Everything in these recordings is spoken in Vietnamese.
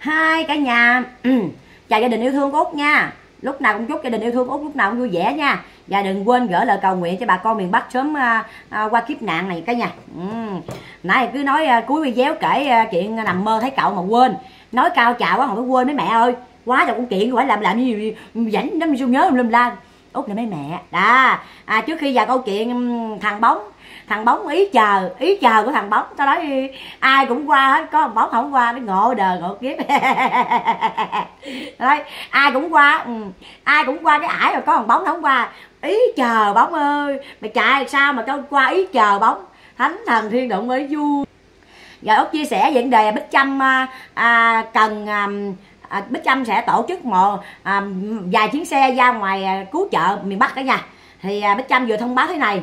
hai cả nhà chào gia đình yêu thương của út nha lúc nào cũng chúc gia đình yêu thương của út lúc nào cũng vui vẻ nha và đừng quên gửi lời cầu nguyện cho bà con miền bắc sớm à, à, qua kiếp nạn này cả nhà ừ. nãy cứ nói à, cuối video kể à, chuyện nằm mơ thấy cậu mà quên nói cao chào quá không có quên mấy mẹ ơi quá trời cũng kiện phải làm làm gì rảnh lắm sao nhớ lum la út là mấy mẹ đó à, trước khi vào câu chuyện thằng bóng thằng bóng ý chờ ý chờ của thằng bóng. Tao nói ai cũng qua hết có thằng bóng không qua nó ngộ đời ngộ kiếp. Nói ai cũng qua ừ. ai cũng qua cái ải rồi có thằng bóng không qua. Ý chờ bóng ơi mày chạy sao mà cho qua ý chờ bóng? Thánh thần thiên động mới vui. Giờ út chia sẻ vấn đề bích trâm à, à, cần à, à, bích trâm sẽ tổ chức một à, vài chuyến xe ra ngoài à, cứu trợ miền bắc cả nhà thì à, bích trâm vừa thông báo thế này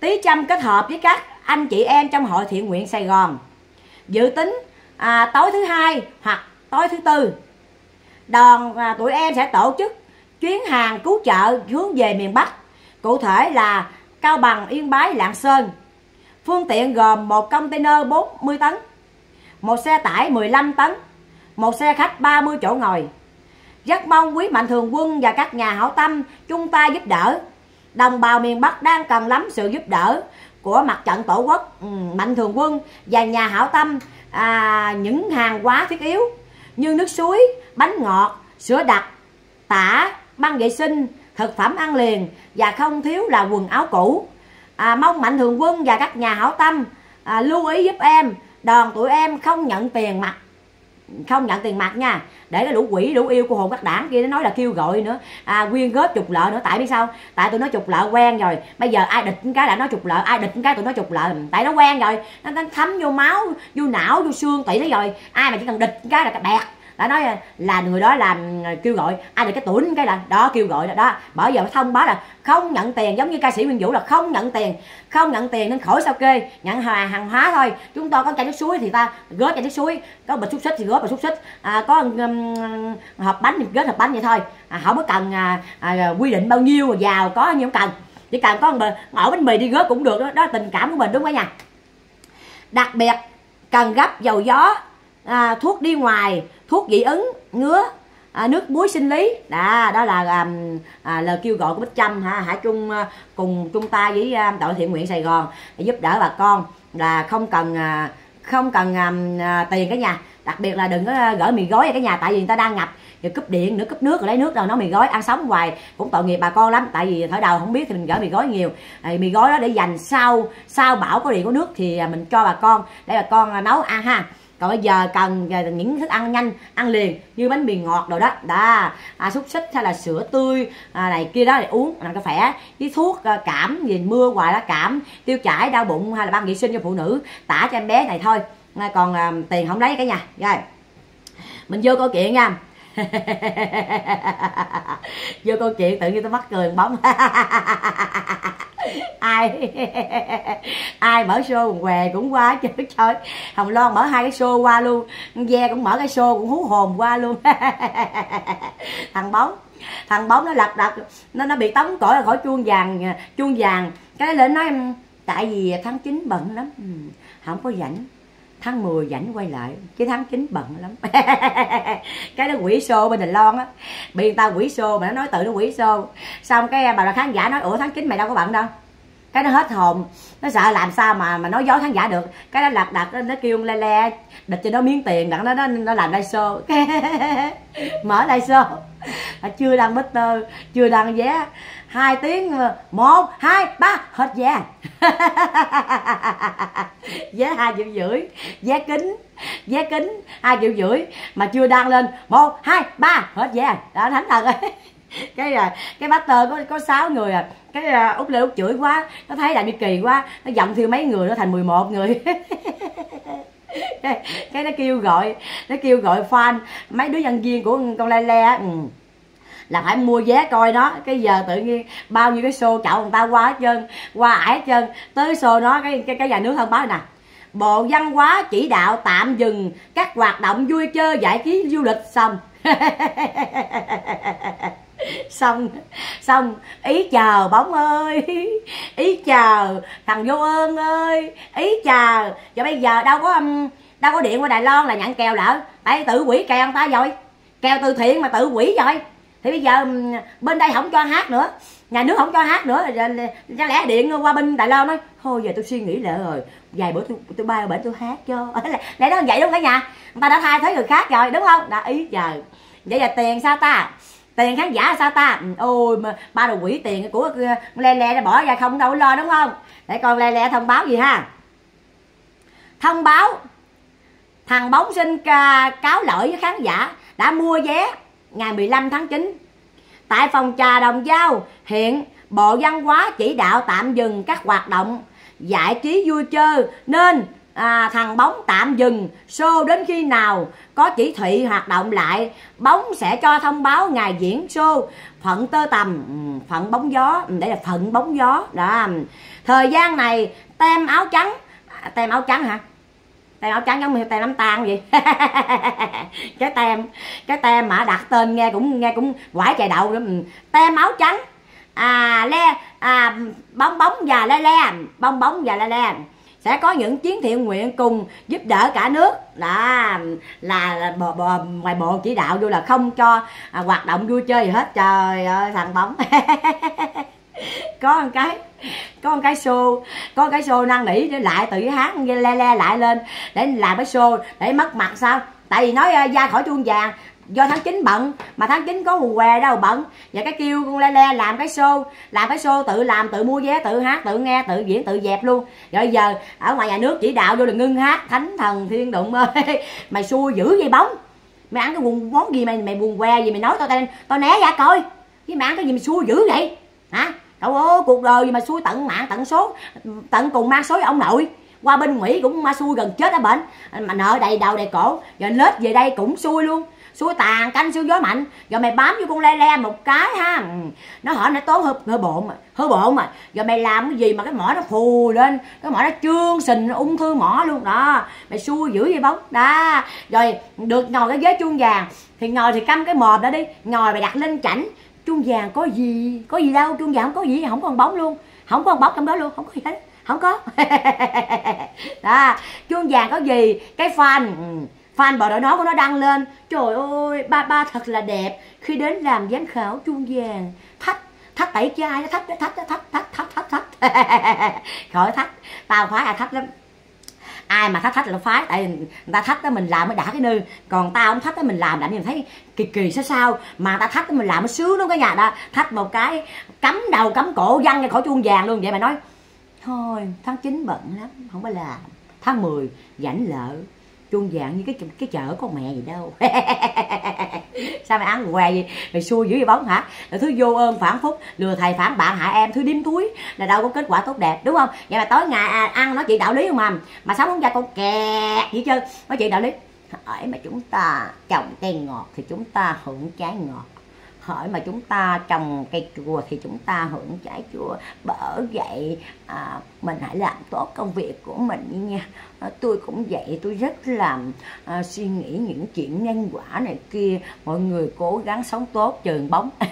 tí trâm kết hợp với các anh chị em trong hội thiện nguyện sài gòn dự tính à, tối thứ hai hoặc tối thứ tư đoàn à, tụi em sẽ tổ chức chuyến hàng cứu trợ hướng về miền bắc cụ thể là cao bằng yên bái lạng sơn Phương tiện gồm một container 40 tấn, một xe tải 15 tấn, một xe khách 30 chỗ ngồi. Rất mong quý mạnh thường quân và các nhà hảo tâm chung tay giúp đỡ. Đồng bào miền Bắc đang cần lắm sự giúp đỡ của mặt trận tổ quốc, ừ, mạnh thường quân và nhà hảo tâm à, những hàng hóa thiết yếu như nước suối, bánh ngọt, sữa đặc, tả, băng vệ sinh, thực phẩm ăn liền và không thiếu là quần áo cũ. À, mong mạnh thường quân và các nhà hảo tâm à, lưu ý giúp em đoàn tụi em không nhận tiền mặt không nhận tiền mặt nha. Để cái lũ quỷ lũ yêu của hồn các đảng kia nó nói là kêu gọi nữa. À, quyên góp trục lợi nữa. Tại biết sao? Tại tụi nó trục lợi quen rồi. Bây giờ ai địch cái là nói trục lợi ai địch cái tụi nó trục lợi. Tại nó quen rồi. Nó, nó thấm vô máu vô não vô xương tủy nó rồi. Ai mà chỉ cần địch cái là đẹp bẹt đã nói à, là người đó làm à, kêu gọi ai được cái tuổi cái là đó kêu gọi đó, đó bởi giờ thông báo là không nhận tiền giống như ca sĩ Nguyên Vũ là không nhận tiền không nhận tiền nên khỏi sao kê nhận hàng hàng hóa thôi. Chúng tôi có chai nước suối thì ta góp chai nước suối có bịch xúc xích thì góp bịch xúc xích à, có um, hộp bánh thì góp hộp bánh vậy thôi. À, không có cần à, à, quy định bao nhiêu giàu có nhiêu cần. Chỉ cần có một ổ bánh mì đi góp cũng được đó, đó là tình cảm của mình đúng không nha đặc biệt cần gấp dầu gió à, thuốc đi ngoài thuốc dị ứng ngứa à, nước muối sinh lý. Đó đó là à, à, lời kêu gọi của bích trâm ha hải chung à, cùng chung tay với à, đội thiện nguyện sài gòn để giúp đỡ bà con. Là không cần à, không cần à, à tiền cả nhà. Đặc biệt là đừng có à, gửi mì gói cả nhà tại vì người ta đang ngập. Rồi cúp điện nữa cúp nước rồi lấy nước đâu nó mì gói ăn sống hoài. Cũng tội nghiệp bà con lắm tại vì thời đầu không biết thì mình gửi mì gói nhiều. À, mì gói đó để dành sau sau bão có điện có nước thì mình cho bà con để bà con nấu ăn ha còn bây giờ cần à, những thức ăn nhanh ăn liền như bánh mì ngọt rồi đó. Đó à, xúc xích hay là sữa tươi à, này kia đó để uống làm cho khỏe. Với thuốc à, cảm gì mưa hoài đó cảm tiêu chảy đau bụng hay là ban vệ sinh cho phụ nữ tả cho em bé này thôi. À, còn à, tiền không lấy cả nhà. Rồi mình vô câu chuyện nha. vô câu chuyện tự nhiên tôi mắc cười bóng. Ai? Ai mở show quần què cũng qua chứ trời hồng loan mở hai cái show qua luôn. Ve cũng mở cái show, cũng hú hồn qua luôn. Thằng bóng. Thằng bóng nó lật đật, nó nó bị tống cõi khỏi chuông vàng chuông vàng. Cái lên nói tại vì tháng 9 bận lắm. Không có rảnh tháng 10 rảnh quay lại chứ tháng 9 bận lắm. Cái nó quỷ xô bên đình loan á. Bị người ta quỷ xô mà nó nói tự nó quỷ xô. Xong cái à, bà là khán giả nói ủa tháng 9 mày đâu có bận đâu. Cái nó hết hồn. Nó sợ làm sao mà mà nói dối khán giả được. Cái nó lật đặt nó kêu le le địch cho nó miếng tiền đặng nó nó, nó làm live show. Mở live show. Chưa đăng Twitter chưa đăng vé hai tiếng ờ, một hai ba hết vé giá hai triệu rưỡi giá kính giá kính hai triệu rưỡi mà chưa đăng lên. Một hai ba hết vé đó thánh thần ơi. Cái là cái master có có sáu người à. Cái uh, út lê út chửi quá nó thấy là như kỳ quá nó giọng theo mấy người nó thành 11 người. Cái, cái nó kêu gọi nó kêu gọi fan mấy đứa nhân viên của con le le ừ là phải mua vé coi nó cái giờ tự nhiên bao nhiêu cái show chậu người ta qua hết trơn, qua ải hết trơn. Tới show nó cái cái cái nhà nước thông báo nè, bộ văn hóa chỉ đạo tạm dừng các hoạt động vui chơi giải trí du lịch xong. Xong xong, ý chờ bóng ơi, ý chờ thằng vô ơn ơi, ý chờ giờ bây giờ đâu có đâu có điện qua đài loan là nhận kèo lỡ. Tại tự quỷ kèo người ta rồi, kèo từ thiện mà tự quỷ rồi thì bây giờ bên đây không cho hát nữa. Nhà nước không cho hát nữa. Ra lẽ điện qua bên đài loan nói thôi giờ tôi suy nghĩ lại rồi vài bữa tôi tôi bay bển tôi hát cho. Lẽ đó vậy đúng không cả nhà. Người ta đã thay thế người khác rồi đúng không? Đã ý giờ vậy giờ tiền sao ta? Tiền khán giả sao ta? Ôi mà ba đồ quỷ tiền của ờ, le le bỏ ra không đâu lo đúng không? Để con le le thông báo gì ha? Thông báo thằng bóng sinh ca, cáo lỗi với khán giả đã mua vé ngày 15 tháng 9 tại phòng trà Đồng Giao hiện Bộ Văn hóa chỉ đạo tạm dừng các hoạt động giải trí vui chơi nên à, thằng bóng tạm dừng. Show đến khi nào có chỉ thị hoạt động lại bóng sẽ cho thông báo ngày diễn show. Phận tơ tầm ừ, phận bóng gió ừ, đây là phận bóng gió đó. Thời gian này tem áo trắng à, tem áo trắng hả? Tem áo trắng giống như tem nắm tan vậy. Cái tem cái tem mà đặt tên nghe cũng nghe cũng quải chạy đậu lắm ừ, tem áo trắng. À le à bóng bóng và le le bong bóng và le le sẽ có những chiến thiện nguyện cùng giúp đỡ cả nước. Là là, là bò, bò, ngoài bộ chỉ đạo vô là không cho à, hoạt động vui chơi gì hết. Trời ơi thằng bóng. có một cái có một cái xô có một cái xô năn nỉ để lại tự hát le le lại lên để làm cái xô để mất mặt sao? Tại vì nói ờ, ra khỏi chuông vàng do tháng 9 bận mà tháng 9 có hù què đâu bận. Và cái kêu con le le làm cái show làm cái show tự làm tự mua vé tự hát tự nghe tự diễn tự dẹp luôn. Rồi giờ ở ngoài nhà nước chỉ đạo vô là ngưng hát thánh thần thiên đụng ơi. Mày xui dữ dây bóng. Mày ăn cái quần món gì mày mày buồn que gì mày nói tao tao, tao né ra coi. Với mày ăn cái gì mày xui dữ vậy? Hả? Cậu ơi, cuộc đời gì mà xui tận mạng, tận số, tận cùng ma số ông nội. Qua bên mỹ cũng ma xui gần chết ở bệnh. Mà nợ đầy đầu đầy cổ. Rồi lết về đây cũng xui luôn. Xui tàn, canh xui gió mạnh. Rồi mày bám vô con le le một cái ha. Ừ, nó hỏi nó tốn hơi hơi bộn mà, hơi bộn mà. Rồi mày làm cái gì mà cái mỏ nó phù lên? Cái mỏ nó trương sình ung thư mỏ luôn. Đó, mày xui dữ vậy bóng. Đó, rồi được ngồi cái ghế chuông vàng. Thì ngồi thì căm cái mồm đó đi. Ngồi mày đặt lên chảnh chuông vàng có gì? Có gì đâu, chuông vàng không có gì, không còn bóng luôn. Không có bóng trong đó luôn, không có gì hết. Không có. Đó, chuông vàng có gì? Cái fan ừ, fan bò đội nó của nó đăng lên. Trời ơi, ba ba thật là đẹp. Khi đến làm giám khảo chuông vàng, thách thách tẩy chai nó thách nó thách nó thách thách thách thách. Thách khỏi thách. Tao khoái à thách lắm ai mà thách thách là phái tại người ta thách đó mình làm mới đã cái nư còn tao không thách đó mình làm đã mình thấy kỳ kỳ sao sao. Mà ta thách đó mình làm mới sướng luôn cái nhà đó. Thách một cái, cắm đầu cắm cổ, văng ra khỏi chuông vàng luôn. Vậy mà nói, thôi, tháng 9 bận lắm, không phải làm. Tháng 10 rảnh lợ chuông vàng như cái cái chợ con mẹ gì đâu. sao mày ăn què gì mày xui dữ vậy bóng hả? Là thứ vô ơn phản phúc lừa thầy phản bạn hại em thứ điếm túi là đâu có kết quả tốt đẹp đúng không? Vậy mà tối ngày à, ăn nói chuyện đạo lý không mà mà sống không ra con kẹt gì chứ nói chuyện đạo lý. Hỏi mà chúng ta trồng cây ngọt thì chúng ta hưởng trái ngọt hỏi mà chúng ta trồng cây chùa thì chúng ta hưởng trái chùa bởi vậy à, mình hãy làm tốt công việc của mình nha. À, tôi cũng vậy tôi rất là à, suy nghĩ những chuyện nhân quả này kia. Mọi người cố gắng sống tốt trường bóng.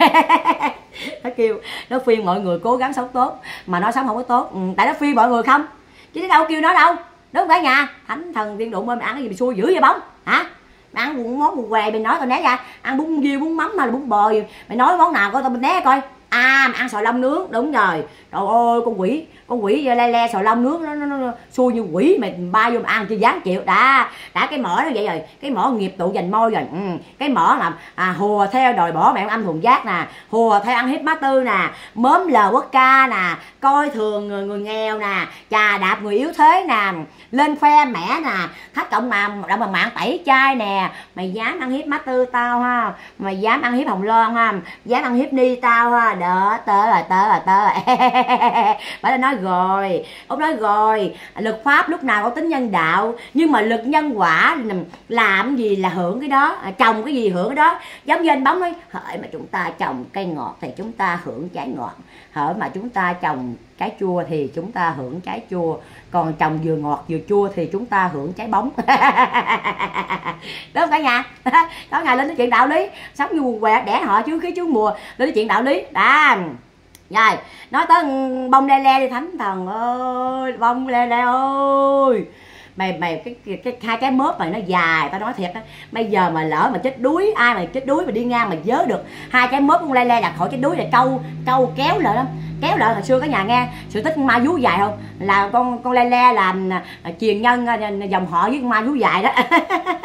Nó kêu nó khuyên mọi người cố gắng sống tốt mà nó sống không có tốt. Ừ, tại nó khuyên mọi người không. Chứ nó đâu kêu nó đâu. Đúng không cả nhà. Thánh thần tiên đụng mà ăn cái gì mà xui dữ vậy bóng? Hả? Ăn bún món bún què, mày nói tao né ra. Ăn bún riêu, bún mắm hay là bún bò gì? Mày nói món nào coi, tao né coi. À mày ăn sòi lông nướng, đúng rồi. Trời ơi, con quỷ con quỷ le le sò lông nướng nó, nó, nó, nó xui như quỷ mày ba vô mà ăn chứ dám chịu. Đã đã cái mỏ nó vậy rồi. Cái mỏ nghiệp tụ dành môi rồi. Ừ. cái mỏ là à, hùa theo đòi bỏ mẹ âm thùng giác nè hùa theo ăn hiếp má tư nè mớm lờ quốc ca nè coi thường người, người nghèo nè chà đạp người yếu thế nè lên khoe mẹ nè thách cộng mà động bằng mạng tẩy chai nè. Mày dám ăn hiếp má tư tao ha. Mày dám ăn hiếp hồng loan ha. Dám ăn hiếp đi tao ha. Đỡ tớ rồi tớ rồi tớ rồi. Phải nói nói rồi. Ông nói rồi luật pháp lúc nào có tính nhân đạo, nhưng mà luật nhân quả làm gì là hưởng cái đó à, trồng cái gì hưởng cái đó. Giống như anh bóng nói, hỡi mà chúng ta trồng cây ngọt thì chúng ta hưởng trái ngọt. Hỡi mà chúng ta trồng trái chua thì chúng ta hưởng trái chua. Còn trồng vừa ngọt vừa chua thì chúng ta hưởng trái bóng. Đúng không cả nhà? Có ngày lên nói chuyện đạo lý. Sống như quần què, đẻ họ chứ khi chứ mùa, lên nói chuyện đạo lý. Đã rồi nói tới bông le le đi thánh thần ơi bông le le ơi. Mày mày cái, cái, cái hai cái mớp mày nó dài tao nói thiệt á. Bây giờ mà lỡ mà chết đuối ai mà chết đuối mà đi ngang mà dớ được hai cái mớp con le le đặt khỏi chết đuối là câu câu kéo lại lắm. Kéo lại hồi xưa có nhà nghe sự tích ma vú dài không? Là con con le le làm à, truyền nhân à, dòng họ với con ma vú dài đó.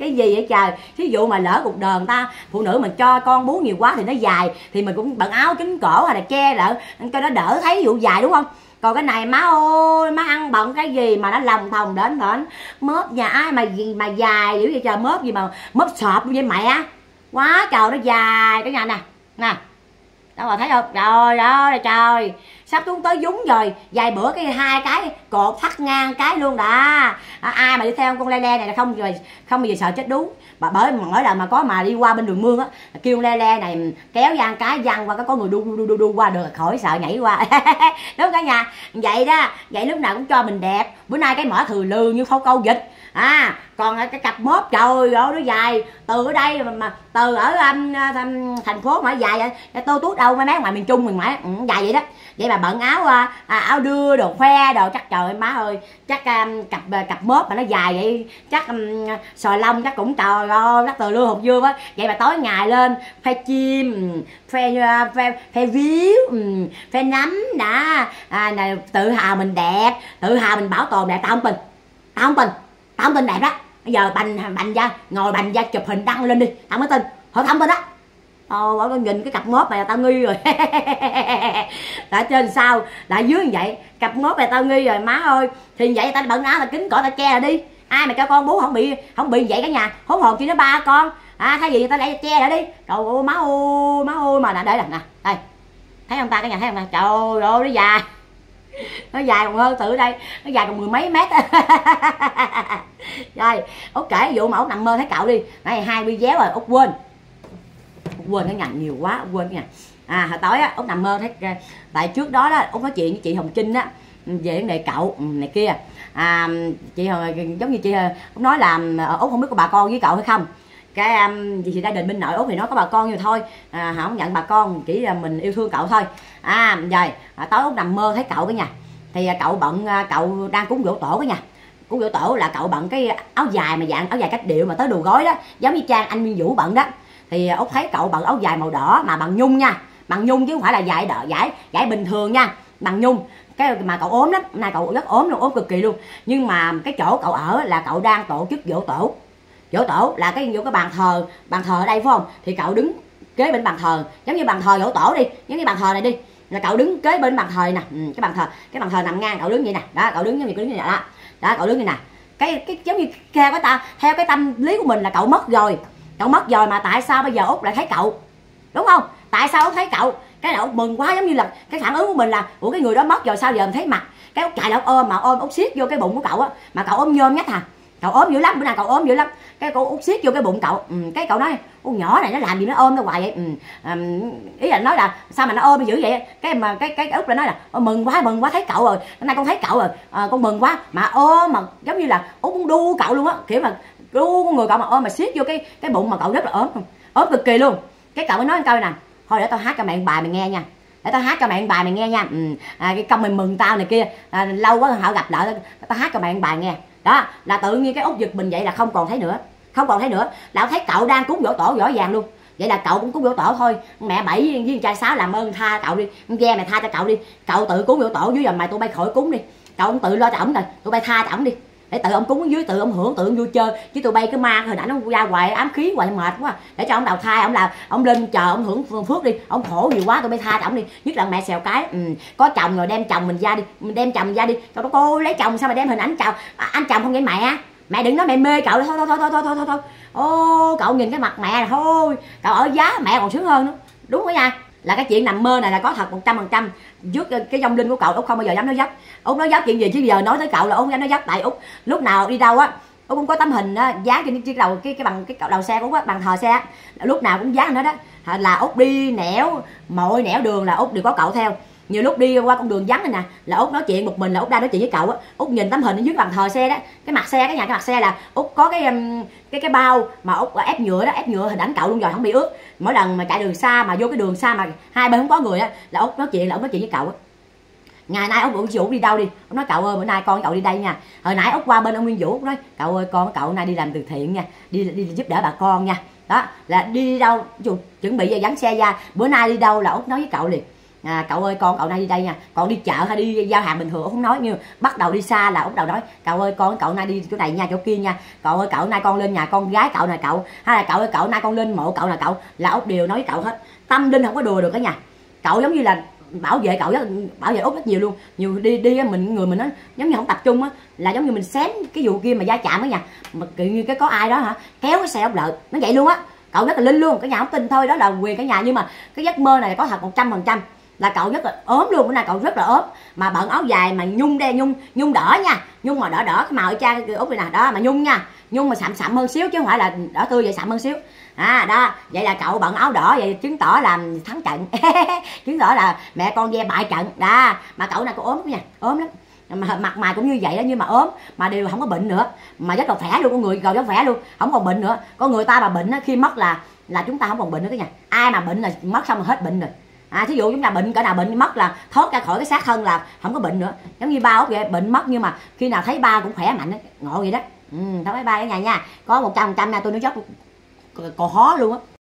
cái gì vậy trời? Thí dụ mà lỡ cuộc đời người ta, phụ nữ mình cho con bú nhiều quá thì nó dài, thì mình cũng bận áo kính cổ hay là che lại cho nó đỡ thấy vụ dài đúng không? Còn cái này má ơi, má ăn bận cái gì mà nó lòng thòng đến đến mớp nhà ai mà gì mà dài dữ vậy trời? Mớp gì mà mớp sọp như vậy mẹ? Quá trời nó dài. Cái nhà nè nè. Đâu mà thấy không? Rồi đó trời sắp xuống tới dúng rồi vài bữa cái hai cái cột thắt ngang cái luôn đã à, ai mà đi theo con le le này là không rồi không bao giờ sợ chết đúng mà bởi mỗi lần mà có mà đi qua bên đường mương á kêu le le này kéo gian cái văng qua có có người đu đu đu đu qua được khỏi sợ nhảy qua. Đúng cả nhà. Vậy đó vậy lúc nào cũng cho mình đẹp. Bữa nay cái mỏ thừa lư như phao câu dịch à còn cái cặp mốt trời ơi nó dài. Từ ở đây mà, mà từ ở um, um, thành phố mà dài vậy. Tôi tuốt đâu mấy mấy ngoài miền trung mình mãi ừ, dài vậy đó. Vậy mà bận áo à, à áo đưa đồ khoe đồ chắc trời má ơi. Chắc um, cặp à, cặp mốt mà nó dài vậy chắc um, sòi lông chắc cũng trời ơi chắc từ lưu hột dương á vậy mà tối ngày lên khoe chim khoe à, khoe khoe víu ừ, khoe nấm đã. À, này, tự hào mình đẹp tự hào mình bảo tồn đẹp. Tao không bình tao không bình tao không tin đẹp đó. Bây giờ bành bành ra ngồi bành ra chụp hình đăng lên đi. Tao mới tin hỏi không tin đó. Ồ, bảo tao nhìn cái cặp mốt này tao nghi rồi. Đã trên sao Lại dưới như vậy Cặp mốt này tao nghi rồi. Má ơi Thì vậy tao bận áo là kính cỏ tao che là đi. Ai mà cho con bú không bị không bị vậy cả nhà. Hốt hồn chi nó ba con. À thay vì tao lại che lại đi. Trời ơi má ơi má ơi mà nè để nè nè đây. Thấy ông ta cái nhà thấy không ta? Trời ơi nó dài nó dài còn hơn từ đây. Nó dài còn mười mấy mét. Rồi út kể vụ mà út nằm mơ thấy cậu đi. Này hai bi déo rồi út quên. Út quên cái ngành nhiều quá út quên cái ngành. À hồi tối á út nằm mơ thấy à, tại trước đó đó út nói chuyện với chị hồng trinh á về vấn đề cậu ừ, này kia. À, chị giống như chị à, út nói là à, út không biết có bà con với cậu hay không cái um, chị gia đình bên nội út thì nó có bà con nhiều thôi. À, không nhận bà con chỉ là mình yêu thương cậu thôi. À rồi à, tối út nằm mơ thấy cậu cái nhà. Thì à, cậu bận à, cậu đang cúng dỗ tổ cái nhà. Cúng dỗ tổ là cậu bận cái áo dài mà dạng áo dài cách điệu mà tới đồ gói đó. Giống như trang anh Minh Vũ bận đó. Thì à, út thấy cậu bận áo dài màu đỏ mà bằng nhung nha. Bằng nhung chứ không phải là dài đỡ giải giải bình thường nha. Bằng nhung. Cái mà cậu ốm lắm. Nay cậu rất ốm luôn ốm cực kỳ luôn. Nhưng mà cái chỗ cậu ở là cậu đang tổ chức dỗ tổ dỗ tổ là cái vô cái bàn thờ bàn thờ ở đây phải không? Thì cậu đứng kế bên bàn thờ giống như bàn thờ dỗ tổ đi giống như bàn thờ này đi. Là cậu đứng kế bên bàn thờ nè ừ, cái bàn thờ cái bàn thờ nằm ngang cậu đứng vậy nè. Đó cậu đứng giống như đứng như vậy đó. Đó cậu đứng như nè. Cái cái giống như theo cái ta theo cái tâm lý của mình là cậu mất rồi. Cậu mất rồi mà tại sao bây giờ út lại thấy cậu? Đúng không? Tại sao út thấy cậu? Cái nào út mừng quá giống như là cái phản ứng của mình là ủa cái người đó mất rồi sao giờ mình thấy mặt? Cái út chạy là út ôm mà ôm út siết vô cái bụng của cậu á mà cậu ôm nhôm nhách à cậu ốm dữ lắm bữa nay cậu ốm dữ lắm. Cái cô út xiết vô cái bụng cậu. Ừ, cái cậu nói con nhỏ này nó làm gì nó ôm nó hoài vậy? Ừ, um, ý là nói là sao mà nó ôm dữ vậy? Cái mà cái cái út là nói là mừng quá mừng quá thấy cậu rồi. Hôm nay con thấy cậu rồi. À, con mừng quá. Mà ôm mà giống như là út muốn đu cậu luôn á. Kiểu mà đu con người cậu mà ôm mà xiết vô cái cái bụng mà cậu rất là ốm. Ốm cực kỳ luôn. Cái cậu mới nói câu nè thôi để tao hát cho mẹ bài mày nghe nha. Để tao hát cho mẹ bài mày nghe nha. Ừ, à, cái công mình mừng tao này kia. À, lâu quá họ gặp lại. Tao hát cho mẹ bài nghe đó, là tự nhiên cái ốc giật mình vậy là không còn thấy nữa. Không còn thấy nữa. Lão thấy cậu đang cúng dỗ tổ rõ vàng luôn. Vậy là cậu cũng cúng dỗ tổ thôi. Mẹ bảy với trai sáu làm ơn tha cậu đi. Ghe mày tha cho cậu đi. Cậu tự cúng dỗ tổ dưới giờ mày, tụi bay khỏi cúng đi. Cậu cũng tự lo cho ổng rồi. Tụi bay tha cho ổng đi để tự ông cúng dưới tự ông hưởng tự ông vui chơi. Chứ tụi bay cái ma hình ảnh nó ra hoài ám khí hoài mệt quá. Để cho ông đầu thai ông làm ông lên chờ ông hưởng phước đi. Ông khổ nhiều quá tụi bay tha cho ông đi. Nhất là mẹ xèo cái ừ, có chồng rồi đem chồng mình ra đi. Mình đem chồng mình ra đi. Cho cô lấy chồng sao mà đem hình ảnh chồng à, anh chồng không nghe mẹ? Mẹ đừng nói mẹ mê cậu thôi thôi thôi thôi thôi thôi thôi ô cậu nhìn cái mặt mẹ thôi. Cậu ở giá mẹ còn sướng hơn nữa. Đúng không nha? Là cái chuyện nằm mơ này là có thật một trăm phần trăm. Trước cái dòng linh của cậu, út không bao giờ dám nói dấp út nói dấp chuyện gì? Chứ giờ nói tới cậu là út dám nói dấp tại út lúc nào đi đâu á, út cũng có tấm hình á dán trên chiếc đầu, cái cái bằng, cái đầu xe của út á, bằng thờ xe lúc nào cũng dán nó đó. Là út đi nẻo, mọi nẻo đường là út đều có cậu theo nhiều lúc đi qua con đường vắng này nè là út nói chuyện một mình là út đang nói chuyện với cậu á. Út nhìn tấm hình ở dưới bàn thờ xe đó cái mặt xe cái nhà cái mặt xe là út có cái um, cái cái bao mà út ép nhựa đó ép nhựa hình ảnh cậu luôn rồi không bị ướt. Mỗi lần mà chạy đường xa mà vô cái đường xa mà hai bên không có người á là út nói chuyện là út nói chuyện với cậu á. Ngày nay út Vũ đi đâu đi? Ông nói cậu ơi bữa nay con cậu đi đây nha. Hồi nãy út qua bên ông Nguyên Vũ nói cậu ơi con cậu nay đi làm từ thiện nha đi đi giúp đỡ bà con nha. Đó là đi, đâu chuẩn bị giờ dắn xe ra bữa nay đi đâu? Là út nói với cậu liền à, cậu ơi con cậu nay đi đây nha. Con đi chợ hay đi giao hàng bình thường út không nói như bắt đầu đi xa là út đầu nói cậu ơi con cậu nay đi chỗ này nha chỗ kia nha. Cậu ơi cậu nay con lên nhà con gái cậu này cậu. Hay là cậu ơi cậu nay con lên mộ cậu là cậu. Là út đều nói với cậu hết. Tâm linh không có đùa được cả nhà cậu giống như là bảo vệ cậu rất bảo vệ út rất nhiều luôn. Nhiều đi đi mình người mình nó giống như không tập trung á là giống như mình xém cái vụ kia mà va chạm á nhà mà kiểu như cái có ai đó hả kéo cái xe ốc lợi nó vậy luôn á. Cậu rất là linh luôn cái nhà không tin thôi đó là quyền cả nhà. Nhưng mà cái giấc mơ này có thật một trăm phần trăm là cậu rất là ốm luôn, bữa nay cậu rất là ốm. Mà bận áo dài mà nhung đen nhung nhung đỏ nha. Nhung mà đỏ đỏ cái màu cha út này nè, đó, mà nhung nha. Nhung mà sạm sạm hơn xíu chứ không phải là đỏ tươi, vậy sạm hơn xíu. À đó, vậy là cậu bận áo đỏ, vậy chứng tỏ là thắng trận. Chứng tỏ là mẹ con ve bại trận. Đó, mà cậu này có ốm nha, ốm lắm. Mà mặt mày cũng như vậy đó, nhưng mà ốm, mà đều không có bệnh nữa. Mà rất là khỏe luôn, con người cầu rất khỏe luôn, không còn bệnh nữa. Con người ta mà bệnh khi mất là là chúng ta không còn bệnh nữa cái nhà. Ai mà bệnh là mất xong là hết bệnh rồi à thí dụ chúng ta bệnh cỡ nào bệnh mất là thoát ra khỏi cái xác thân là không có bệnh nữa. Giống như ba út vậy, bệnh mất nhưng mà khi nào thấy ba cũng khỏe mạnh ngộ vậy đó. Ừ thôi bye bye ở nhà nha. Có một trăm trăm nha, tôi nói chót cò hó luôn á.